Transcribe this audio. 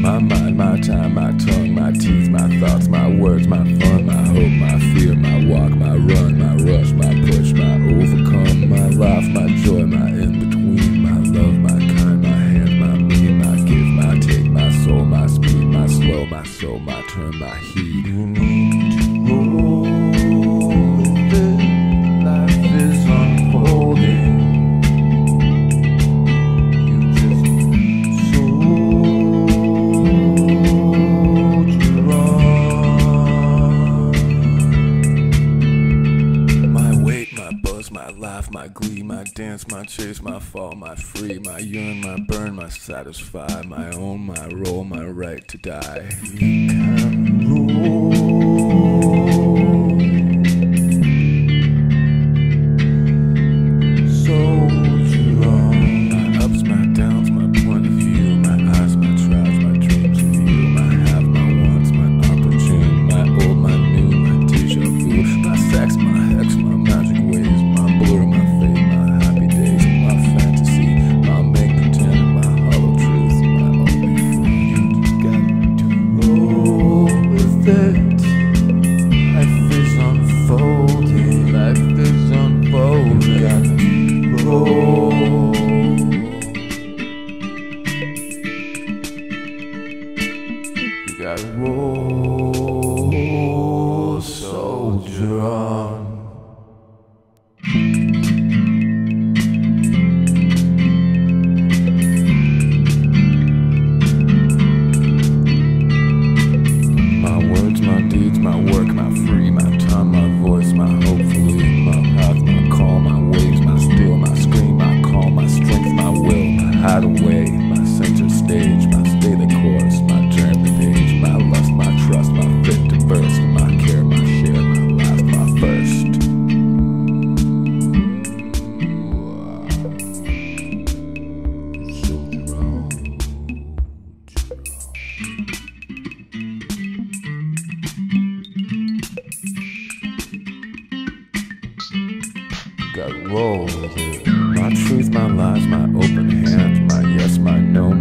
My mind, my time, my tongue, my teeth, my thoughts, my words, my fun, my hope, my fear, my walk, my run, my rush, my push, my overcome, my life, my joy, my in between, my love, my kind, my hand, my me, my give, my take, my soul, my speed, my slow, my soul, my turn, my heed. Laugh, my glee, my dance, my chase, my fall, my free, my yearn, my burn, my satisfy, my own, my role, my right to die. With it. Life is unfolding. Life is unfolding. Roll. Oh. You gotta roll, deeds, my work, my free, Got roll with it. My truth, my lies, my open hands, my yes, my no,